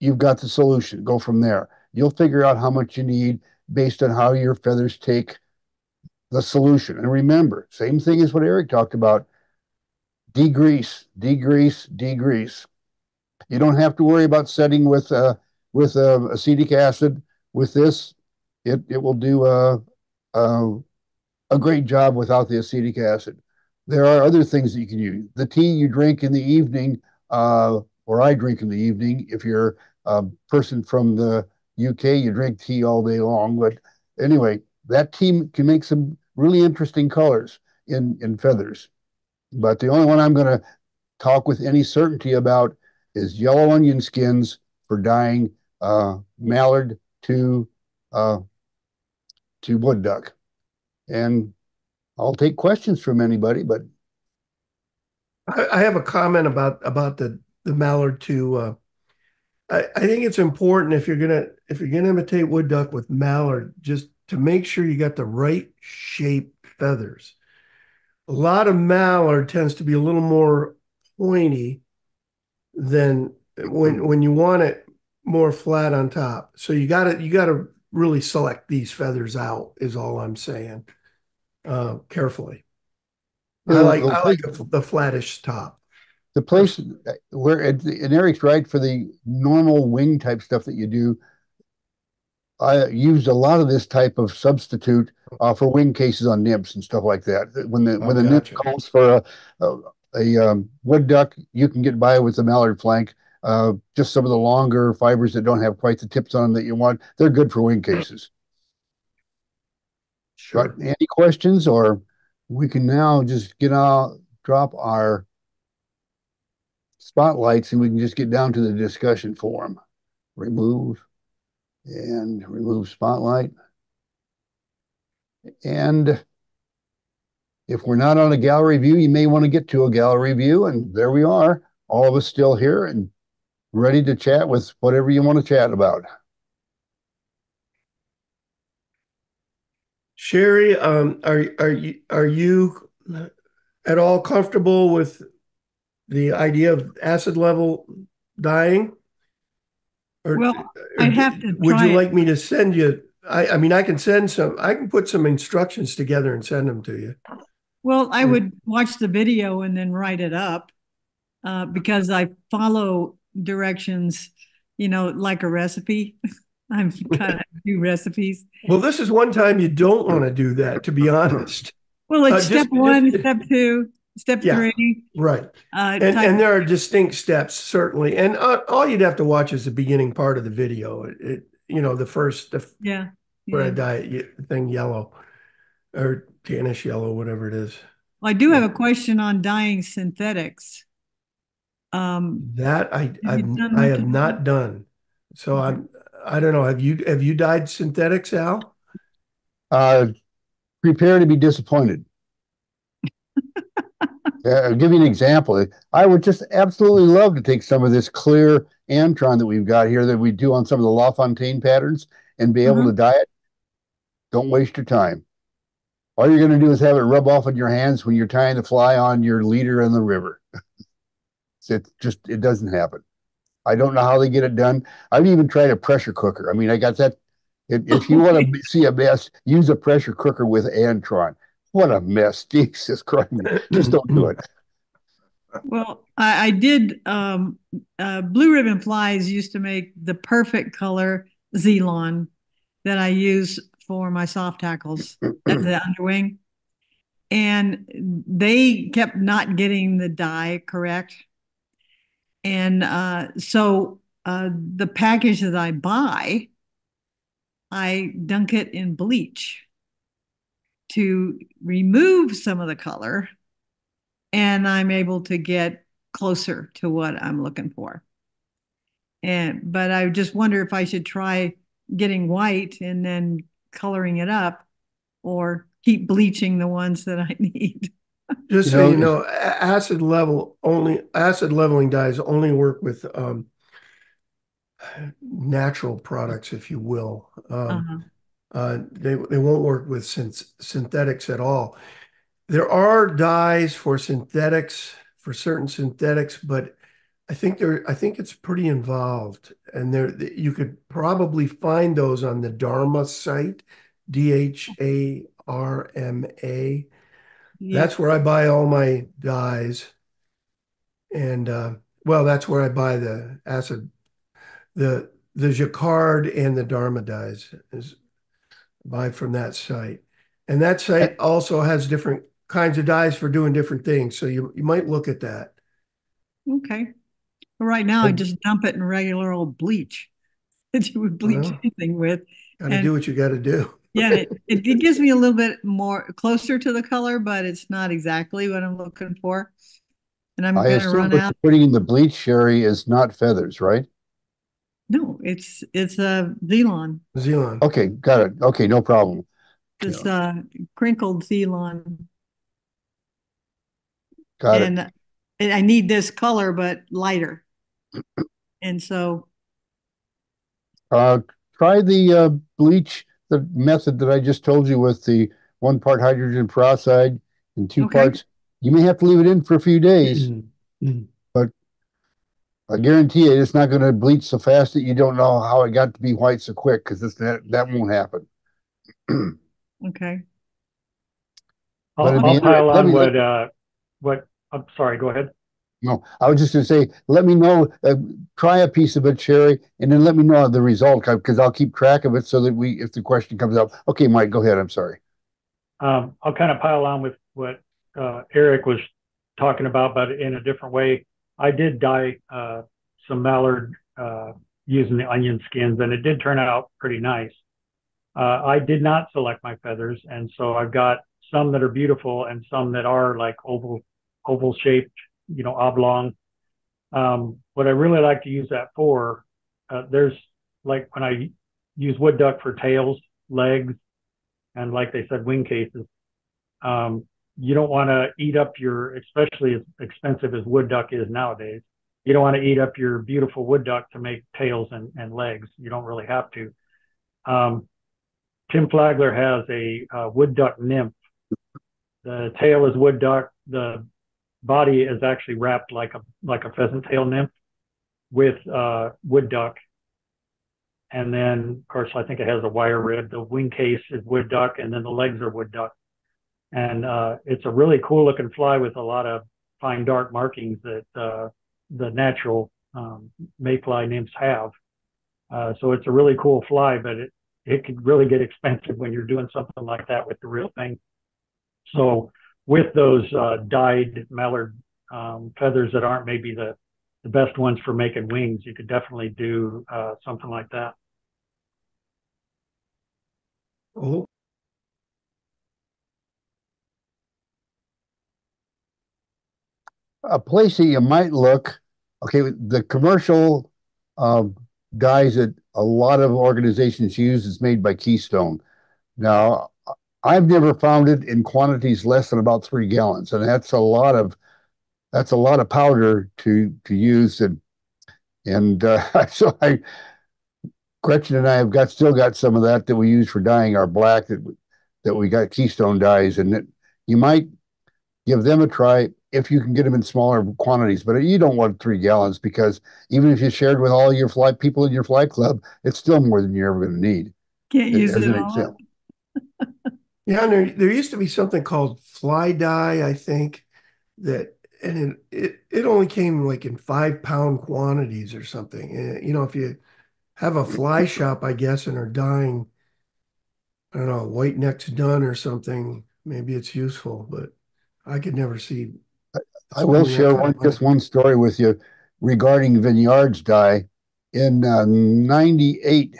you've got the solution. Go from there. You'll figure out how much you need based on how your feathers take the solution. And remember, same thing as what Eric talked about degrease, degrease, degrease. You don't have to worry about setting with uh, with uh, acetic acid. With this, it, it will do a, a, a great job without the acetic acid. There are other things that you can use. The tea you drink in the evening uh, or I drink in the evening. If you're a person from the UK, you drink tea all day long. But anyway, that tea can make some really interesting colors in, in feathers. But the only one I'm going to talk with any certainty about is yellow onion skins for dyeing uh, mallard to uh, to wood duck. And I'll take questions from anybody, but I, have a comment about about the the mallard too. uh, I, I think it's important if you're gonna if you're gonna imitate wood duck with mallard, just to make sure you got the right shape feathers. A lot of mallard tends to be a little more pointy than when when you want it more flat on top. So you gotta you gotta really select these feathers out is all I'm saying. Uh, carefully. I like I like the flattish top the place where and Eric's right for the normal wing type stuff that you do. I used a lot of this type of substitute uh, for wing cases on nymphs and stuff like that. When the oh, when the gotcha. nymph calls for a a, a um, wood duck, you can get by with the mallard flank. Uh, just some of the longer fibers that don't have quite the tips on them that you want. They're good for wing cases. Sure. But any questions, or we can now just get out, drop our spotlights and we can just get down to the discussion forum. Remove and remove spotlight. And if we're not on a gallery view, you may want to get to a gallery view. And there we are, all of us still here and ready to chat with whatever you want to chat about. Sherry, um, are are you are you at all comfortable with the idea of acid level dying? Or, well, I have to. Would you like me to send you? I, I mean, I can send some. I can put some instructions together and send them to you. Well, I would watch the video and then write it up. uh, because I follow directions, you know, like a recipe. I'm kind of do recipes. Well, this is one time you don't want to do that, to be honest. Well, Uh, it's just- step one, just- step two, step Yeah. three. Right. Uh, And, and there are distinct steps, certainly. And uh, all you'd have to watch is the beginning part of the video. It, it you know, the first, the yeah. where I yeah. dye it, thing yellow or tannish yellow, whatever it is. Well, I do have a question on dyeing synthetics. Um, That I, I've, done I that? have not done. So Okay. I'm, I don't know. Have you, have you dyed synthetics, Al? Uh, prepare to be disappointed. Uh, I'll give you an example. I would just absolutely love to take some of this clear Antron that we've got here that we do on some of the LaFontaine patterns and be able Uh-huh. to dye it. Don't waste your time. All you're going to do is have it rub off on your hands when you're tying the fly on your leader in the river. it just it doesn't happen. I don't know how they get it done. I've even tried a pressure cooker. I mean, I got that. If, if you want to see a mess, use a pressure cooker with Antron. What a mess! Jesus Christ! Just don't do it. well, I, I did, um, uh, Blue Ribbon Flies used to make the perfect color Zelon that I use for my soft tackles at the underwing. And they kept not getting the dye correct. And uh, so uh, the package that I buy, I dunk it in bleach to remove some of the color, and I'm able to get closer to what I'm looking for. And but I just wonder if I should try getting white and then coloring it up, or keep bleaching the ones that I need. Just You so know, you know, acid level only, acid leveling dyes only work with, um, natural products, if you will. Um, Uh-huh. Uh, they they won't work with synth synthetics at all. There are dyes for synthetics for certain synthetics, but I think they're I think it's pretty involved, and there you could probably find those on the Dharma site, D H A R M A. Yeah. That's where I buy all my dyes, and uh, well, that's where I buy the acid, the the Jacquard and the Dharma dyes is buy from that site. And that site also has different kinds of dyes for doing different things. So you, you might look at that. Okay. Right now, I just dump it in regular old bleach that you would bleach Well. anything with. Got to do what you got to do. Yeah, it, it, it gives me a little bit more closer to the color, but it's not exactly what I'm looking for. And I'm I gonna assume run what out. you're putting in the bleach, Sherry, is not feathers, right? No, it's it's a Zelon. Zealand. Okay, got it. Okay, no problem. It's uh crinkled Zelon. Got it. And and I need this color, but lighter. And so, Uh, try the uh, bleach, the method that I just told you with the one part hydrogen peroxide and two Okay. parts. You may have to leave it in for a few days. Mm, mm. I guarantee you, it's not going to bleach so fast that you don't know how it got to be white so quick because that that won't happen. okay. But it'd I'll, I'll pile on what, uh, what, I'm sorry, go ahead. No, I was just going to say, let me know, uh, try a piece of it, Sherry, and then let me know the result because I'll keep track of it so that we, if the question comes up. Okay, Mike, go ahead. I'm sorry. Um, I'll kind of pile on with what, uh, Eric was talking about, but in a different way. I did dye, uh, some mallard, uh, using the onion skins and it did turn out pretty nice. Uh, I did not select my feathers. And so I've got some that are beautiful and some that are like oval, oval shaped, you know, oblong. Um, what I really like to use that for, uh, there's like when I use wood duck for tails, legs, and like they said, wing cases. Um, you don't want to eat up your, especially as expensive as wood duck is nowadays. You don't want to eat up your beautiful wood duck to make tails and, and legs. You don't really have to. Um, Tim Flagler has a uh, wood duck nymph. The tail is wood duck. The body is actually wrapped like a like a pheasant tail nymph with uh, wood duck. And then, of course, I think it has a wire rib. The wing case is wood duck, and then the legs are wood duck. And uh, it's a really cool looking fly with a lot of fine dark markings that uh, the natural um, mayfly nymphs have. Uh, so it's a really cool fly, but it it could really get expensive when you're doing something like that with the real thing. So with those uh, dyed mallard um, feathers that aren't maybe the the best ones for making wings, you could definitely do uh, something like that. Oh, a place that you might look, okay, the commercial um, dyes that a lot of organizations use is made by Keystone. Now, I've never found it in quantities less than about three gallons, and that's a lot of that's a lot of powder to to use, and and uh, so I, Gretchen and I have got still got some of that that we use for dyeing our black that that we got Keystone dyes, and that you might give them a try if you can get them in smaller quantities. But you don't want three gallons because even if you shared with all your flight people in your flight club, it's still more than you're ever going to need. Can't use as it an all. yeah, and there, there used to be something called fly dye, I think, that and it, it it only came like in five pound quantities or something. And, you know, if you have a fly shop, I guess, and are dyeing, I don't know, white neck's done or something, maybe it's useful, but I could never see. I will share one just one story with you regarding Veniards dye. In uh, '98,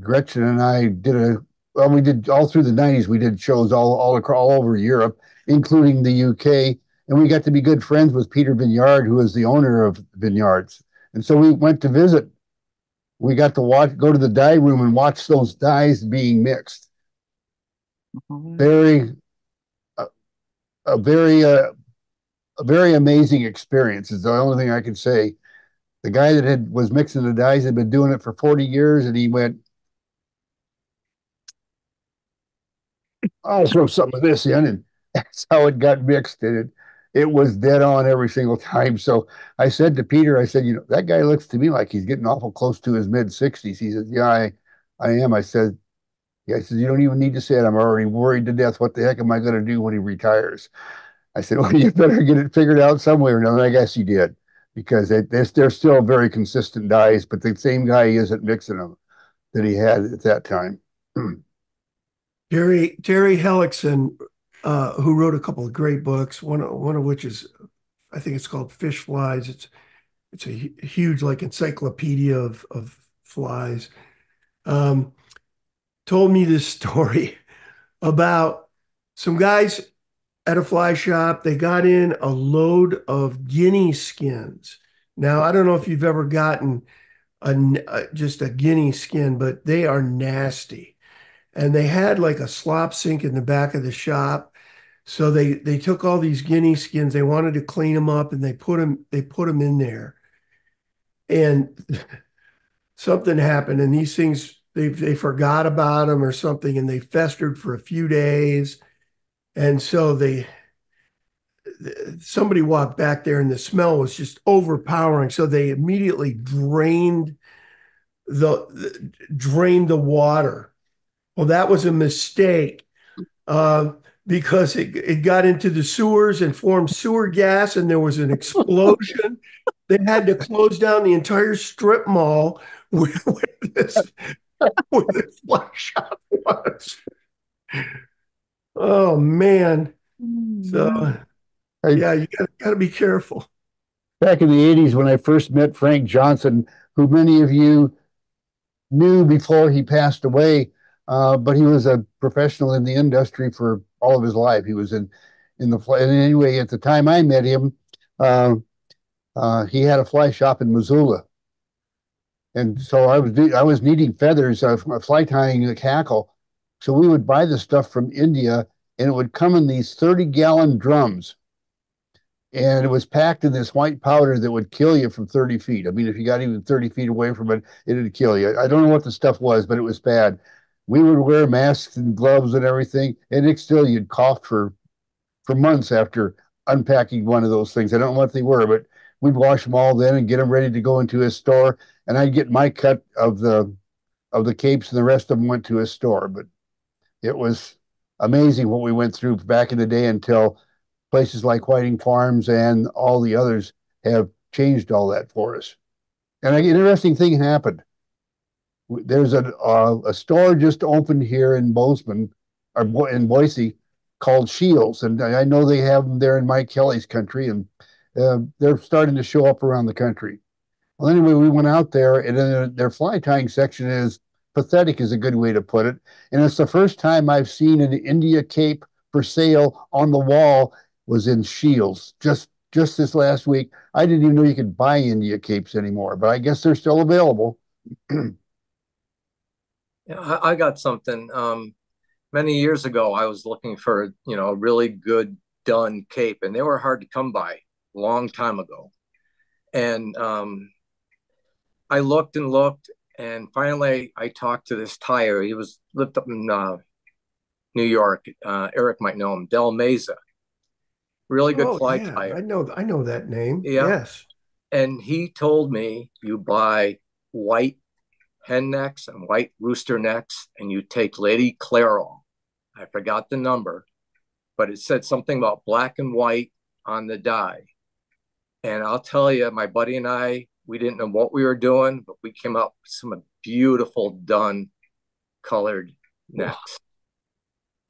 Gretchen and I did a well. We did all through the '90s. We did shows all all across all over Europe, including the UK, and we got to be good friends with Peter Veniard, who is the owner of Veniards. And so we went to visit. We got to watch, go to the dye room and watch those dyes being mixed. Very, uh, a very, uh, a very amazing experience. Is the only thing I can say. The guy that had was mixing the dyes had been doing it for 40 years, and he went, I'll throw some of this in, and that's how it got mixed. And it, it was dead on every single time. So I said to Peter, I said, you know, that guy looks to me like he's getting awful close to his mid 60s. He says, Yeah, I, I am. I said, Yeah, I said, You don't even need to say it. I'm already worried to death. What the heck am I going to do when he retires? I said, Well, you better get it figured out some way somewhere. And I guess he did because they, they're, still very consistent dyes, but the same guy isn't mixing them that he had at that time. Jerry Jerry Hellekson, uh, who wrote a couple of great books. One of, one of which is, I think it's called Fish Flies. It's it's a huge like encyclopedia of of flies. Um, told me this story about some guys at a fly shop. They got in a load of guinea skins. Now I don't know if you've ever gotten a, uh, just a guinea skin, but they are nasty and they had like a slop sink in the back of the shop. So they they took all these guinea skins. They wanted to clean them up, and they put them they put them in there. And something happened, and these things they they forgot about them or something, and they festered for a few days. And so they somebody walked back there, and the smell was just overpowering. So they immediately drained the drained the water well, that was a mistake uh, because it, it got into the sewers and formed sewer gas, and there was an explosion. they had to close down the entire strip mall where, where this where the fly shop was. Oh man! So yeah, you got to be careful. back in the 80s when I first met Frank Johnson, who many of you knew before he passed away, uh, but he was a professional in the industry for all of his life. He was in in the fly. And anyway, at the time I met him, uh, uh, he had a fly shop in Missoula, and so I was I was needing feathers, uh, fly tying the hackle. So we would buy the stuff from India, and it would come in these 30 gallon drums and it was packed in this white powder that would kill you from 30 feet. I mean, if you got even 30 feet away from it, it'd kill you. I don't know what the stuff was, but it was bad. We would wear masks and gloves and everything, and it still you'd cough for for months after unpacking one of those things. I don't know what they were, but we'd wash them all then and get them ready to go into his store, and I'd get my cut of the of the capes, and the rest of them went to his store. But it was amazing what we went through back in the day until places like Whiting Farms and all the others have changed all that for us. And an interesting thing happened. There's a uh, a store just opened here in Bozeman or in Boise called Scheels, and I know they have them there in Mike Kelly's country, and uh, they're starting to show up around the country. Well, anyway, we went out there, and their, their fly tying section is pathetic, is a good way to put it. And it's the first time I've seen an India cape for sale on the wall was in Scheels just just this last week. I didn't even know you could buy India capes anymore, but I guess they're still available. yeah, I, I, got something. Um, many years ago, I was looking for you know a really good dun cape, and they were hard to come by. A long time ago, and um, I looked and looked, and finally I talked to this tyer. He was lived up in uh, New York. Uh, Eric might know him, Del Mesa. Really good oh, fly yeah. tyer. I know I know that name. Yeah. Yes. And he told me you buy white hen necks and white rooster necks, and you take Lady Clairol. I forgot the number, but it said something about black and white on the dye. And I'll tell you, my buddy and I, we didn't know what we were doing, but we came up with some beautiful dun colored necks.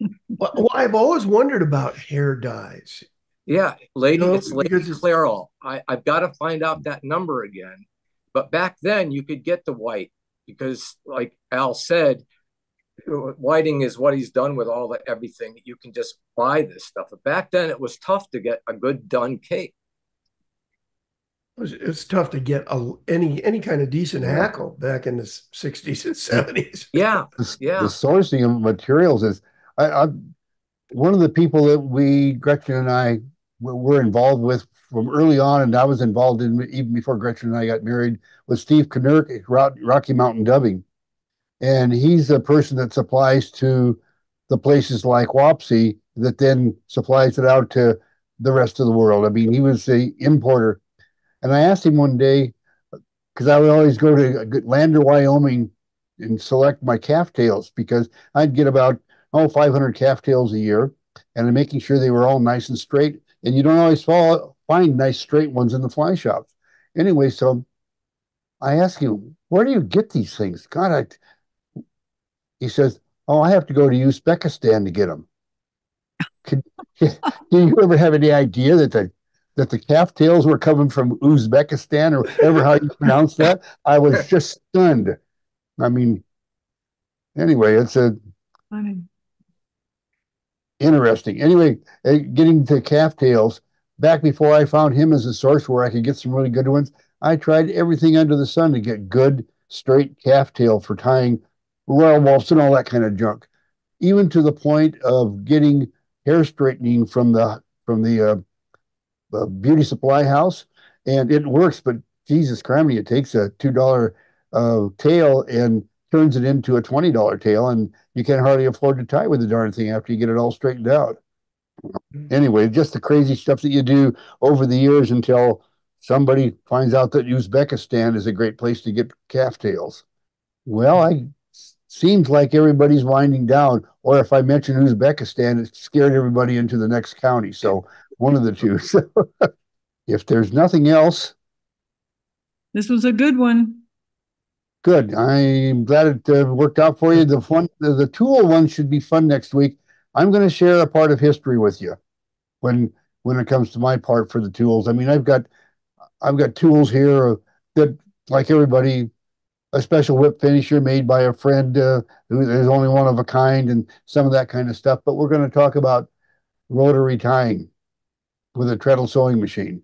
Well, I've always wondered about hair dyes. Yeah, lady, No, it's Lady it's- Clairol. I, I've got to find out that number again. But back then, you could get the white because, like Al said, Whiting is what he's done with all the everything. You can just buy this stuff. But back then, it was tough to get a good dun cake. It was, it's tough to get a, any any kind of decent hackle back in the '60s and '70s. Yeah, the, Yeah. the sourcing of materials is I, I one of the people that we Gretchen and I were, involved with from early on, and I was involved in even before Gretchen and I got married was Steve Knurk at Rocky Mountain Dubbing, and he's the person that supplies to the places like Wapsi that then supplies it out to the rest of the world. I mean, he was the importer, and I asked him one day because I would always go to Lander, Wyoming, and select my calf tails because I'd get about oh 500 calf tails a year, and I'm making sure they were all nice and straight. And you don't always fall, find nice straight ones in the fly shops. Anyway, so I ask you, where do you get these things? God, I. He says, "Oh, I have to go to Uzbekistan to get them." Could, do you ever have any idea that the that the calf tails were coming from Uzbekistan or whatever how you pronounce that? I was just stunned. I mean, anyway, it's a Funny. Interesting. Anyway, uh, getting to calf tails, back before I found him as a source where I could get some really good ones, I tried everything under the sun to get good straight calf tail for tying Royal Wulffs and all that kind of junk, even to the point of getting hair straightening from the from the uh, uh, beauty supply house, and it works. But Jesus criminy, it takes a two dollar uh, tail and turns it into a twenty dollar tail, and you can hardly afford to tie with the darn thing after you get it all straightened out. Mm-hmm. Anyway, just the crazy stuff that you do over the years until somebody finds out that Uzbekistan is a great place to get calf tails. Well, I seems like everybody's winding down, or if I mention Uzbekistan, it scared everybody into the next county. So one of the two. So if there's nothing else, This was a good one. Good. I'm glad it uh, worked out for you. The fun, the, the tool one should be fun next week. I'm going to share a part of history with you when when it comes to my part for the tools. I mean, I've got I've got tools here that, like everybody, a special whip finisher made by a friend uh, who is only one of a kind, and some of that kind of stuff. But we're going to talk about rotary tying with a treadle sewing machine.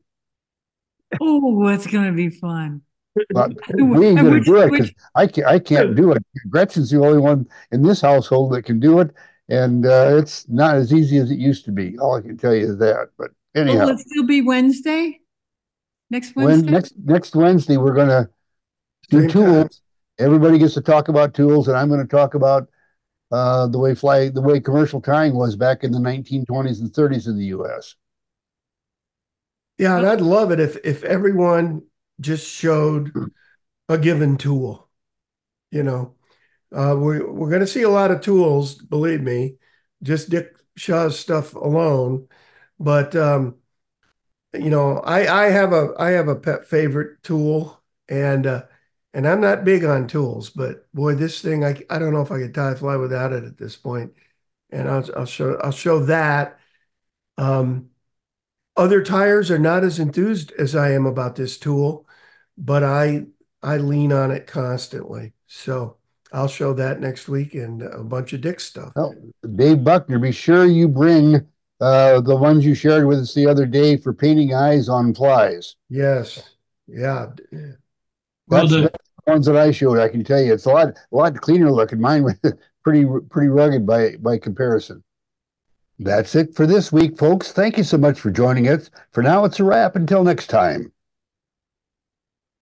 Oh, it's gonna be fun. But we ain't gonna do it because I can't. I can't do it. Gretchen's the only one in this household that can do it, and uh, it's not as easy as it used to be. All I can tell you is that. But Oh, anyhow, Will it still be Wednesday? Next when Wednesday? next next Wednesday we're gonna do Same time. tools. Everybody gets to talk about tools, and I'm going to talk about uh, the way fly the way commercial tying was back in the 1920s and 30s in the U.S. Yeah, and I'd love it if if everyone just showed a given tool. You know, uh, we're we're going to see a lot of tools, believe me. Just Dick Shaw's stuff alone, But um, you know, I I have a I have a pet favorite tool, and uh, and I'm not big on tools, but boy, this thing I I don't know if I could tie a fly without it at this point. And I'll I'll show I'll show that. Um, other tyers are not as enthused as I am about this tool, but I I lean on it constantly. So I'll show that next week and a bunch of Dick stuff. Oh, Dave Buckner, be sure you bring uh, the ones you shared with us the other day for painting eyes on flies. Yes. Yeah. Well That's done. the ones that I showed. I can tell you, it's a lot, a lot cleaner looking. Mine was pretty, pretty rugged by by comparison. That's it for this week, folks. Thank you so much for joining us. For now, it's a wrap. Until next time.